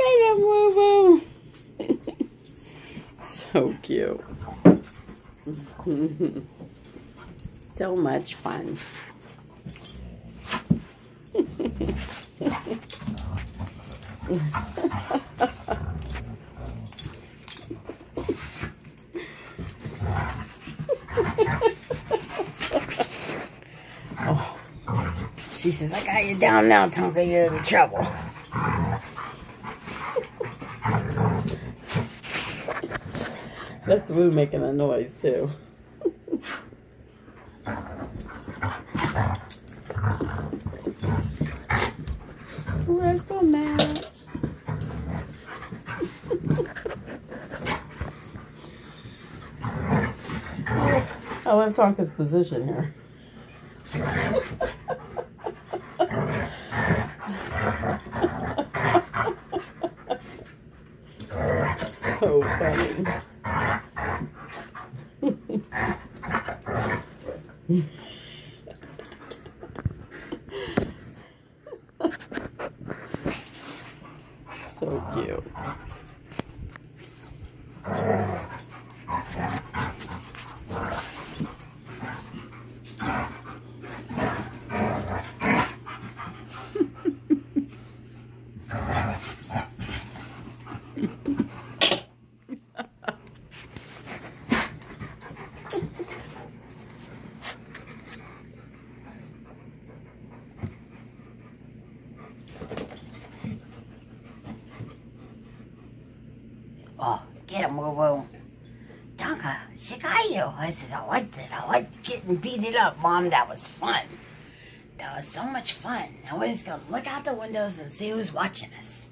at him, Woo Woo. so cute. so much fun. oh. She says, I got you down now, Tonka. You're in trouble. That's Woo making a noise, too. Wrestle match. I love Tonka's position here. so funny. so cute. Oh, get him, Woo Woo. Tonka, she got you. I said, I liked it. I liked getting beaten up, Mom. That was fun. That was so much fun. Now we're just going to look out the windows and see who's watching us.